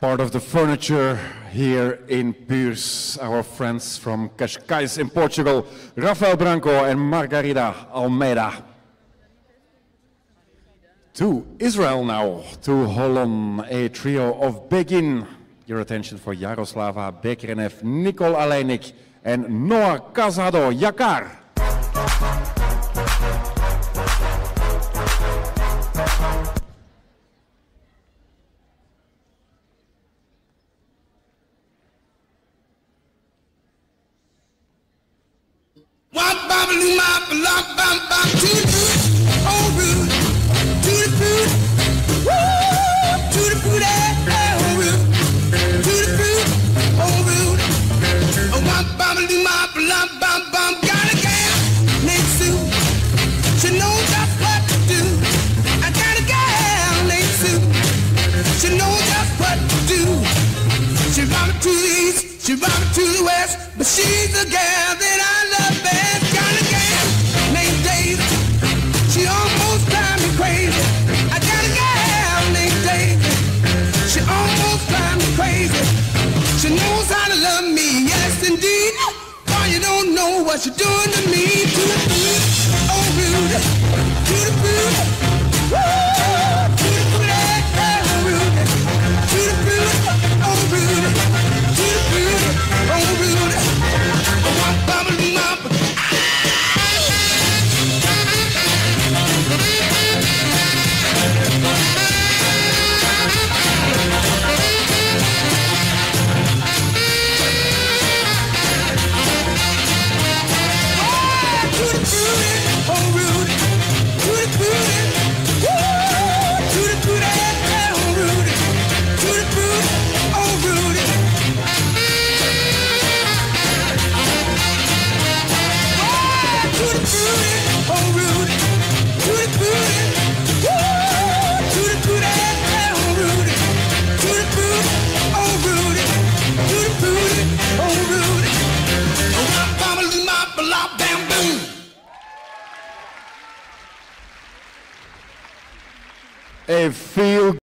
part of the furniture here in Puurs. Our friends from Cascais in Portugal, Rafael Branco and Margarida Almeida. To Israel now, to Holon, a trio of Begin. Your attention for Iaroslava Bekrenev, Nikol Aleinik and Noa Kazado Yakar. To the oh to the to the eh, eh, oh to the oh wop bop bop bop, got a gal named Sue, she knows just what to do. I got a gal named Sue, she knows just what to do. She to the east, she to the west, but she's the gal that I love me, yes indeed. Boy, you don't know what you're doing to me. To A feel